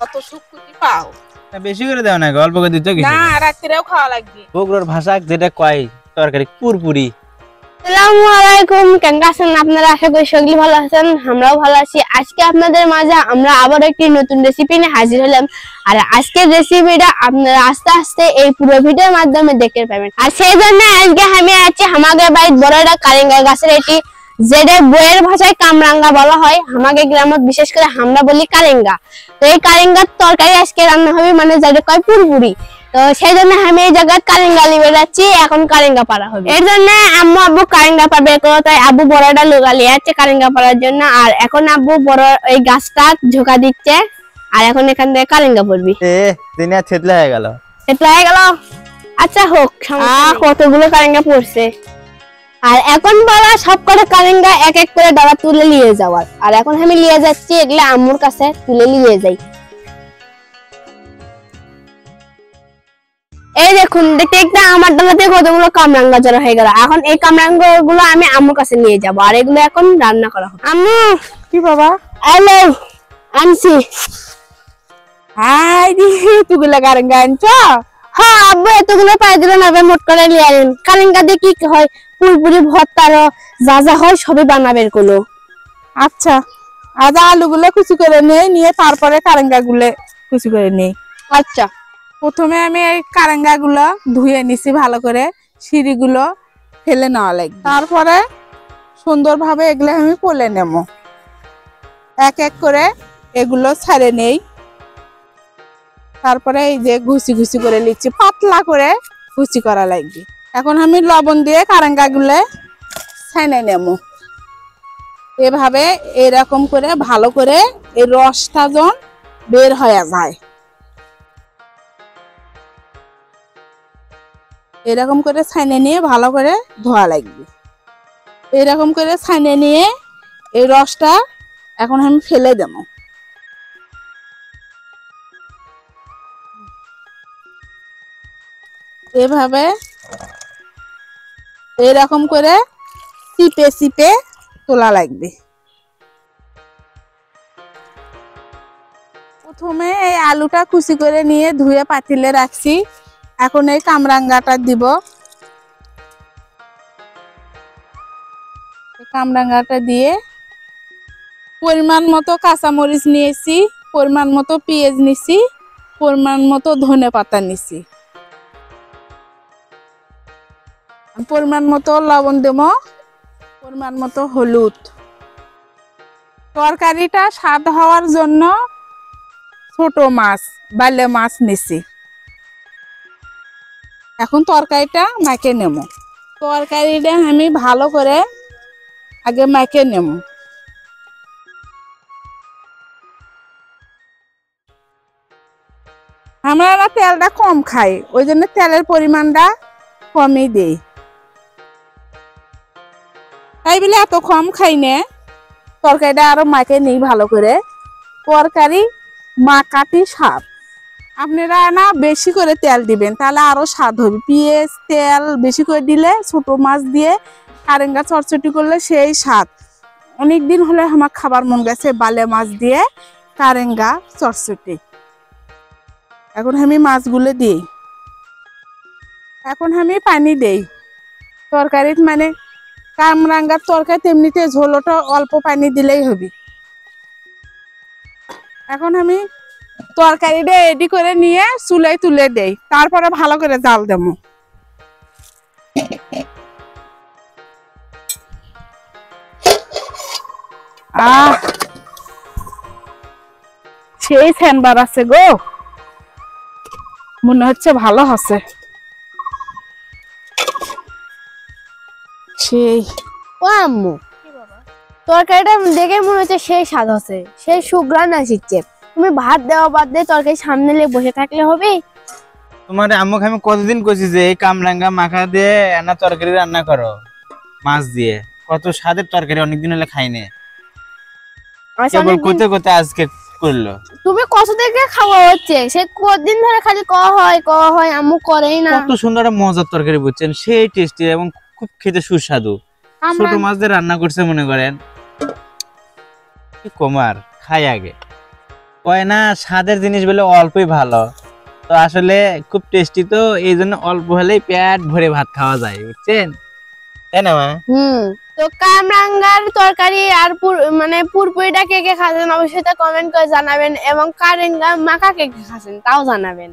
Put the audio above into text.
কত সুখ কুটি পাও? বেশি করে দেও না অল্প করে দিত কিছু না রাত্রেও খাওয়া লাগবে। বগুড়ার ভাষা যেটা কয় তরকারি পুরপুরি আসসালামু আলাইকুম কেমন আছেন আপনারা? আশা করি সকলে ভালো আছেন আমরাও ভালো আছি। আজকে আপনাদের মাঝে আমরা আবার একটি নতুন রেসিপি নিয়ে হাজির হলাম। আর আজকের রেসিপিটা আপনারা আস্তে আস্তে এই পুরো ভিডিওর মাধ্যমে দেখতে পাবেন। আর সেই জন্য আজকে আমি আছি আমাদের বাড়ির বড় একটা কারেঙ্গা গাছের এটি। যেটা বইয়ের ভাষায় কামরাঙ্গা বলা হয় আমাদের গ্রামত বিশেষ করে আমরা বলি কারেঙ্গা। তো এই কারেঙ্গার তরকারি আজকে রান্না হবে মানে যেটা কয় পুরপুরি। তো সেই জন্য আমি এই জায়গায় কারেঙ্গা লিবে যাচ্ছি এখন কারেঙ্গা পাড়া হবে। এর জন্য আম্মু আব্বু কারেঙ্গা পাবে তাই আব্বু বড়টা লোগা লিয়ে যাচ্ছে কারেঙ্গা পাড়ার জন্য। আর এখন আব্বু বড় এই গাছটা ঝোঁকা দিচ্ছে আর এখন এখান থেকে কারেঙ্গা পড়বি। হয়ে গেল। হয়ে গেল? আচ্ছা হোক কতগুলো কারেঙ্গা পড়ছে? আর এখন বলা সব কটা কারেঙ্গা এক এক করে ডলা তুলে নিয়ে যাওয়ার। আর এখন আমি নিয়ে যাচ্ছি এগুলো আম্মুর কাছে তুলে নিয়ে যাই। এই দেখুন দেখতে আমার ডালাতে কতগুলো কামরাঙ্গা জড়ো হয়ে গেল। এখন এই কামরাঙ্গা গুলো আমি আম্মুর কাছে নিয়ে যাব আর এগুলো এখন রান্না করা হবে। আম্মু! কি বাবা? হ্যালো! আনছি। হাই দি তুগুলা আনছ? হ্যাঁ আব্বু এতগুলো পাই দিলে না মোট করে নিয়ে আনেন। কারেঙ্গা দিয়ে কি হয়? পুরপুরি ভর্তা আরও যা যা হয় সবই বানাবে গুলো আচ্ছা আজ আলুগুলো কুচি করে নেই নিয়ে তারপরে কারেঙ্গা গুলো কুচি করে নেই। আচ্ছা। প্রথমে আমি এই কারেঙ্গা গুলো ধুয়ে নিছি ভালো করে সিঁড়িগুলো ফেলে নেওয়া লাগবে। তারপরে সুন্দরভাবে এগুলো আমি পলে নেব। এক এক করে এগুলো ছাড়ে নেই। তারপরে এই যে ঘুষি ঘুষি করে নিচ্ছি পাতলা করে ঘুষি করা লাগবে। এখন আমি লবণ দিয়ে কারেঙ্গা গুলো ছাইনে নেব। এভাবে এরকম করে ভালো করে এই রসটা যখন বের হয়ে যায়, এরকম করে ছাইনে নিয়ে ভালো করে ধোয়া লাগবে। এরকম করে ছাইনে নিয়ে এই রসটা এখন আমি ফেলে দেব। এভাবে এরকম করে চিপে চিপে তোলা লাগবে। প্রথমে এই আলুটা কুচি করে নিয়ে ধুয়ে পাতিলে রাখছি। এখন এই কামরাঙ্গাটা দিব। কামরাঙ্গাটা দিয়ে পরিমাণ মতো কাঁচামরিচ নিয়েছি, পরিমাণ মতো পেঁয়াজ নিছি, পরিমাণ মতো ধনে পাতা নিছি। পরিমাণ মতো লবণ দেব। পরিমাণ মতো হলুদ। তরকারিটা স্বাদ হওয়ার জন্য ছোট মাছ, বালে মাছ নিছি। এখন তরকারিটা মাখে নেব। তরকারিটা আমি ভালো করে আগে মাখে নেব। আমরা তেলটা কম খাই, ওই জন্য তেলের পরিমাণটা কমই দেই। তাই বলে এত কম খাই না। তরকারিটা আরও মাকে নেই ভালো করে। তরকারি মাকাটি স্বাদ। আপনারা না বেশি করে তেল দিবেন, তাহলে আরও স্বাদ হবে। পেঁয়াজ, তেল বেশি করে দিলে ছোট মাছ দিয়ে কারেঙ্গা চটচটি করলে সেই স্বাদ। অনেক দিন হলে আমার খাবার মন গেছে বালে মাছ দিয়ে কারেঙ্গা চটচটি। এখন আমি মাছগুলো দিই। এখন আমি পানি দেই। তরকারিত মানে কামরাঙ্গার তরকারি তেমনিতে ঝোলটা অল্প পানি দিলেই হবে। এখন আমি তরকারিটা রেডি করে নিয়ে চুলায় তুলে দেই, তারপরে ভালো করে জাল দেব। আহ! সেই ফ্যানবার আছে গো। মনে হচ্ছে ভালো হচ্ছে। সেই। ও আম্মু তরকারিটা দেখে মনে হচ্ছে সেই স্বাদ আছে সেই সুগ্রান আসছে তুমি ভাত দেওয়া বাদ দিয়ে তরকারি সামনে নিয়ে বসে থাকলে হবে? তোমার আম্মুকে আমি কতদিন কইছি যে এই কামরাঙ্গা মাখা দিয়ে রান্না তরকারি রান্না করো মাছ দিয়ে। কত স্বাদের তরকারি অনেকদিন হলে খাইনি কেবল করতে করতে আজকে করল। তুমি কত থেকে খাওয়া হচ্ছে? সে কদিন ধরে খালি ক হয় ক হয় আম্মু করেই না। কত সুন্দর মজার তরকারি বুঝছেন সেই টেস্টি এবং খুব খেতে সুস্বাদু। ছোট মাছ দিয়ে রান্না করছে মনে করেন। কমার খাই আগে। কয় না স্বাদের জিনিস বলে অল্পই ভালো। তো আসলে খুব টেস্টি তো এই জন্য অল্প হলেই পেট ভরে ভাত খাওয়া যায় বুঝছেন? তাই না মা? হুম। তো কামরাঙ্গার তরকারি আর মানে পুরপুরিটা কে কে খাচ্ছেন অবশ্যই তা কমেন্ট করে জানাবেন এবং কারেঙ্গা মাখা কে কে খাচ্ছেন তাও জানাবেন।